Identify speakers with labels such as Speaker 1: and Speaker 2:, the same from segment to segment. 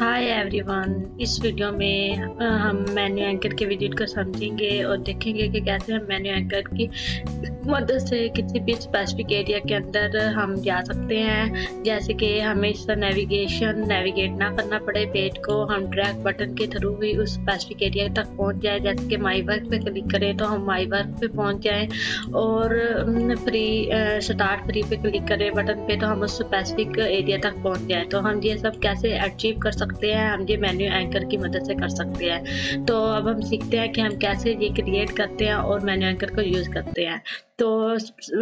Speaker 1: Hi everyone इस video में हम मेन्यू एंकर के विज़िट को समझेंगे और देखेंगे कि कैसे हम मेन्यू एंकर की मदद से किसी भी स्पेसिफिक एरिया के अंदर हम जा सकते हैं। जैसे कि हमें इसका नेविगेशन नेविगेट ना करना पड़े पेज को हम ड्रैग बटन के थ्रू भी उस स्पेसिफिक एरिया तक पहुँच जाए। जैसे कि माई वर्क पे क्लिक करें तो हम माई वर्क पे पहुँच जाएँ। और फ्री स्टार्ट फ्री पे क्लिक करें बटन पे तो हम उस स्पेसिफिक एरिया तक पहुँच जाएँ। तो हम ये सब कैसे अचीव कर सकते हैं, हम ये मेन्यू एंकर की मदद से कर सकते हैं। तो अब हम सीखते हैं कि हम कैसे ये क्रिएट करते हैं और मेन्यू एंकर को यूज़ करते हैं। तो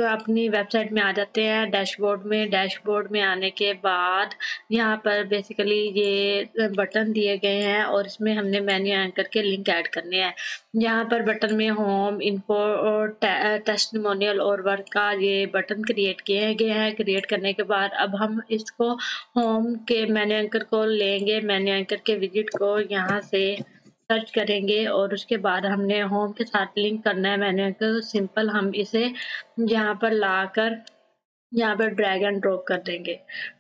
Speaker 1: अपनी वेबसाइट में आ जाते हैं डैशबोर्ड में। डैशबोर्ड में आने के बाद यहाँ पर बेसिकली ये बटन दिए गए हैं और इसमें हमने मेन्यू एंकर के लिंक ऐड करने हैं। यहाँ पर बटन में होम इन्फो और टेस्टमोनियल और वर्क का ये बटन क्रिएट किए गए हैं। क्रिएट करने के बाद अब हम इसको होम के मेन्यू एंकर को लेंगे। मेन्यू एंकर के विज़िट को यहाँ से सर्च करेंगे और उसके बाद हमने होम के साथ लिंक करना है। मैंने सिंपल, हम इसे यहाँ पर लाकर, यहाँ पर ड्रैग एंड ड्रॉप कर देंगे।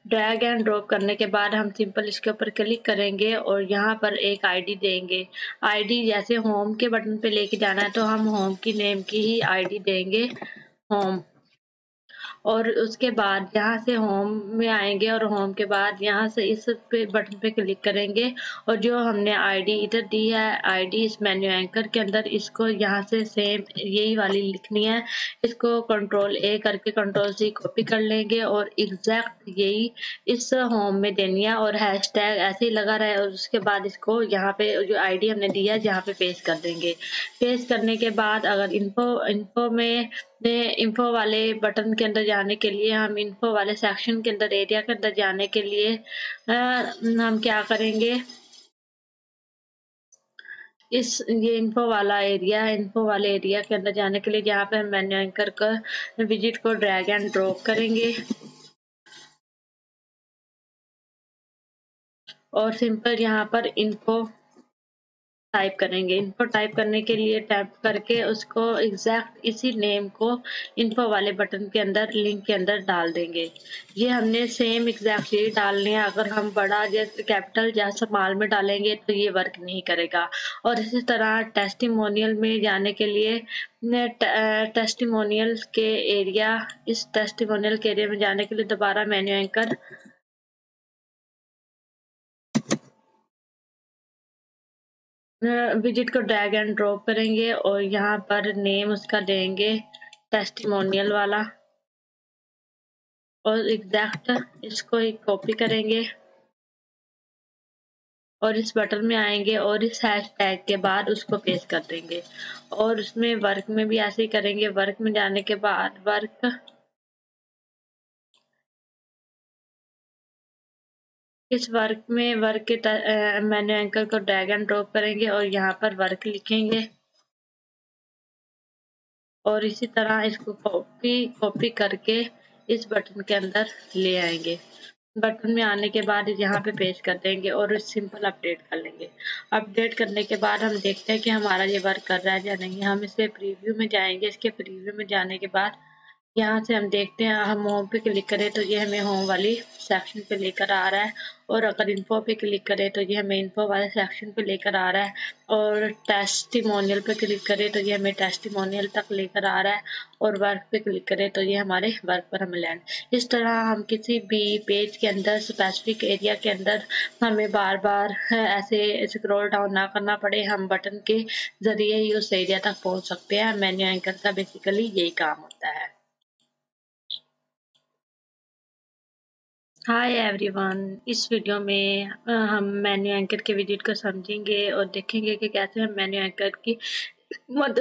Speaker 1: ड्रैग एंड ड्रॉप करने के बाद हम सिंपल इसके ऊपर क्लिक करेंगे और यहाँ पर एक आईडी देंगे। आईडी जैसे होम के बटन पे लेके जाना है तो हम होम की नेम की ही आईडी देंगे। होम और उसके बाद यहाँ से होम में आएँगे और होम के बाद यहाँ से इस पे बटन पे क्लिक करेंगे और जो हमने आईडी इधर दी है आईडी इस मेन्यू एंकर के अंदर इसको यहाँ से सेम यही वाली लिखनी है। इसको कंट्रोल ए करके कंट्रोल सी कॉपी कर लेंगे और एग्जैक्ट यही इस होम में देनी है और हैश टैग ऐसे ही लगा रहे और उसके बाद इसको यहाँ पे जो आईडी हमने दिया है, यहाँ पे पेस्ट कर देंगे। पेस्ट करने के बाद अगर इन्फो इन्फो में इंफो वाले बटन के अंदर जाने के लिए हम इंफो वाले सेक्शन के अंदर एरिया के अंदर जाने के लिए आ, हम क्या करेंगे? इस ये इन्फो वाला एरिया इन्फो वाले एरिया के अंदर जाने के लिए यहाँ पे हम मेन्यू एंकर का विज़िट को ड्रैग एंड ड्रॉप करेंगे। और सिंपल यहाँ पर इन्फो टाइप करेंगे। इनको टाइप करने के लिए टाइप करके उसको एग्जैक्ट इसी नेम को इन्फो वाले बटन के अंदर लिंक के अंदर डाल देंगे। ये हमने सेम एग्जैक्टली डालने हैं। अगर हम बड़ा जैसे कैपिटल या स्मॉल में डालेंगे तो ये वर्क नहीं करेगा। और इसी तरह टेस्टिमोनियल में जाने के लिए टेस्टिमोनियल के एरिया इस टेस्टिमोनियल के एरिया में जाने के लिए दोबारा मेन्यू एंकर विज़िट को ड्रैग एंड ड्रॉप करेंगे और यहाँ पर नेम उसका देंगे टेस्टिमोनियल वाला। और एग्जैक्ट इसको एक कॉपी करेंगे। और इस बटन में आएँगे और इस हैश टैग के बाद उसको पेस्ट कर देंगे। और उसमें वर्क में भी ऐसे ही करेंगे वर्क में जाने के बाद वर्क इस वर्क में, वर्क के मैंने एंकर को ड्रैग एंड ड्रॉप करेंगे और यहाँ पर वर्क लिखेंगे। और इसी तरह इसको कॉपी कॉपी करके इस बटन के अंदर ले आएँगे। बटन में आने के बाद यहाँ पे पेस्ट कर देंगे और सिंपल अपडेट कर लेंगे। अपडेट करने के बाद हम देखते हैं कि हमारा ये वर्क कर रहा है या नहीं। हम इसे प्रीव्यू में जाएँगे। इसके प्रीव्यू में जाने के बाद यहाँ से हम देखते हैं, हम होम पे क्लिक करें तो ये हमें होम वाली सेक्शन पे लेकर आ रहा है। और अगर इन्फो पे क्लिक करें तो ये हमें इन्फो वाले सेक्शन पे लेकर आ रहा है। और टेस्टिमोनियल पे क्लिक करें तो ये हमें टेस्टिमोनियल तक लेकर आ रहा है। और वर्क पे क्लिक करें तो ये हमारे वर्क पर हमें लैंड इस तरह हम किसी भी पेज के अंदर स्पेसिफिक एरिया के अंदर हमें बार बार ऐसे स्क्रॉल डाउन ना करना पड़े। हम बटन के ज़रिए ही उस एरिया तक पहुँच सकते हैं। मेन्यू एंकर का बेसिकली यही काम होता है। हाय एवरीवन इस वीडियो में हम मेन्यू एंकर के विज़िट को समझेंगे और देखेंगे कि कैसे हम मेन्यू एंकर की मदद